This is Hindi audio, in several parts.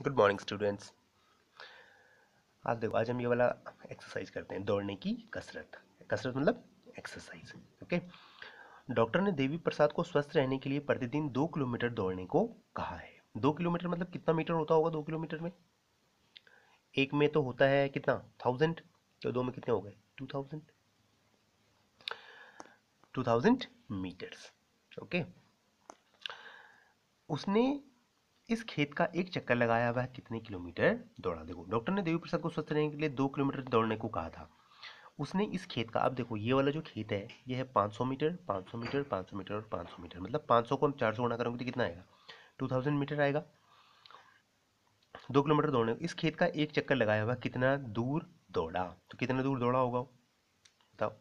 गुड मॉर्निंग स्टूडेंट्स आज देखो, आज हम ये वाला एक्सरसाइज करते हैं, दौड़ने की कसरत। कसरत मतलब एक्सरसाइज ओके डॉक्टर ने देवी प्रसाद को स्वस्थ रहने के लिए प्रतिदिन दो किलोमीटर दौड़ने को कहा है। दो किलोमीटर मतलब कितना मीटर होता होगा दो किलोमीटर में? एक में तो होता है कितना? थाउज़ेंड तो दो में कितने हो गए? Two thousand two thousand metres okay उसने इस खेत का एक चक्कर लगाया हुआ है कितने किलोमीटर दौड़ा? देखो, डॉक्टर ने देवी प्रसाद को स्वस्थ रहने के लिए दो किलोमीटर दौड़ने को कहा था। उसने इस खेत का, अब देखो, ये वाला जो खेत है, ये है 500 मीटर 500 मीटर 500 मीटर और 500 मीटर। मतलब 500 को हम 400 गुणा करेंगे तो कितना आएगा? 2000 मीटर आएगा। दो किलोमीटर दौड़ने इस खेत का एक चक्कर लगाया हुआ कितना दूर दौड़ा? तो कितना दूर दौड़ा होगा बताओ।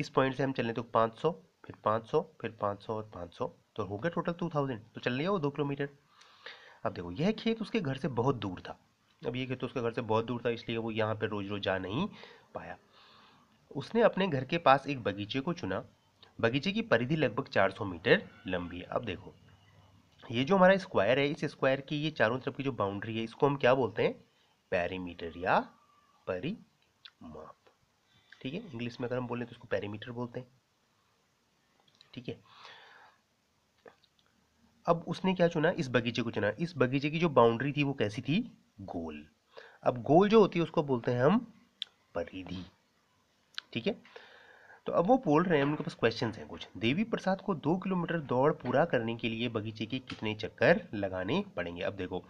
इस पॉइंट से हम चलें तो 500 फिर 500 फिर 500 और 500 तो हो गया टोटल टू थाउज़ेंड तो चल लिया वो दो किलोमीटर। अब देखो, यह खेत उसके घर से बहुत दूर था। अब ये खेत तो उसके घर से बहुत दूर था, इसलिए वो यहाँ पर रोज रोज जा नहीं पाया। उसने अपने घर के पास एक बगीचे को चुना। बगीचे की परिधि लगभग 400 मीटर लंबी है। अब देखो ये जो हमारा स्क्वायर है, इस स्क्वायर की ये चारों तरफ़ की जो बाउंड्री है, इसको हम क्या बोलते हैं? पैरीमीटर या परिमाप। ठीक है? इंग्लिश में अगर हम बोलें तो इसको पैरीमीटर बोलते हैं। ठीक है? अब उसने क्या चुना? इस बगीचे को चुना। इस बगीचे की जो बाउंड्री थी, वो कैसी थी? गोल। अब गोल जो होती है, उसको बोलते हैं हम परिधि। ठीक है? तो अब वो बोल रहे हैं, उनके पास क्वेश्चन हैं कुछ। देवी प्रसाद को दो किलोमीटर दौड़ पूरा करने के लिए बगीचे के कितने चक्कर लगाने पड़ेंगे? अब देखो,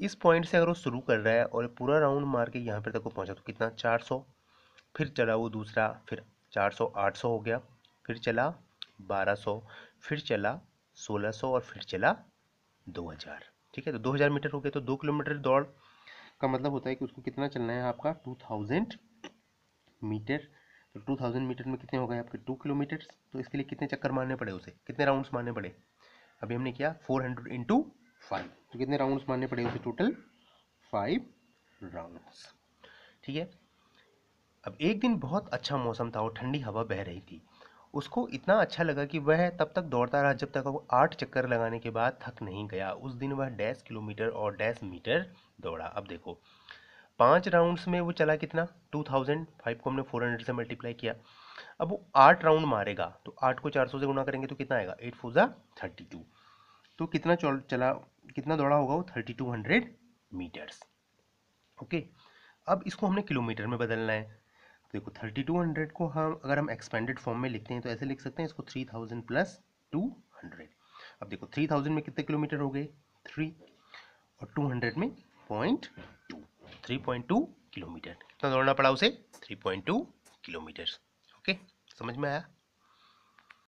इस पॉइंट से अगर वो शुरू कर रहा है और पूरा राउंड मार के यहाँ पर तक वो पहुँचा तो कितना? 400 फिर चला वो दूसरा, फिर 400 800 हो गया। फिर चला 1200 फिर चला 1600 और फिर चला 2000 ठीक है तो 2000 मीटर हो गया तो दो किलोमीटर दौड़ का मतलब होता है कि उसको कितना चलना है आपका? 2000 मीटर। तो 2000 मीटर में कितने हो गए आपके? Two kilometre. तो इसके लिए कितने चक्कर मारने पड़े उसे? कितने राउंड्स मारने पड़े? अभी हमने किया 400 हंड्रेड इंटू फाइव तो कितने राउंड्स मारने पड़े उसे टोटल फाइव राउंड्स ठीक है? अब एक दिन बहुत अच्छा मौसम था और ठंडी हवा बह रही थी। उसको इतना अच्छा लगा कि वह तब तक दौड़ता रहा जब तक वो आठ चक्कर लगाने के बाद थक नहीं गया। उस दिन वह डैश किलोमीटर और डैश मीटर दौड़ा। अब देखो, पाँच राउंड्स में वो चला कितना? टू थाउज़ेंड फाइव को हमने फोर हंड्रेड से मल्टीप्लाई किया। अब वो आठ राउंड मारेगा तो आठ को चार सौ से गुना करेंगे तो कितना आएगा? एट फोर ज़ा थर्टी टू तो कितना चला कितना दौड़ा होगा वो? Thirty two hundred metres okay अब इसको हमने किलोमीटर में बदलना है। देखो थर्टी टू हंड्रेड को हम अगर हम एक्सपेंडेड फॉर्म में लिखते हैं तो ऐसे लिख सकते हैं इसको three thousand plus two hundred अब देखो थ्री थाउज़ेंड में कितने किलोमीटर हो गए? थ्री और टू हंड्रेड में point two three point two kilometre. कितना दौड़ना पड़ा उसे three point two kilometre. Okay समझ में आया?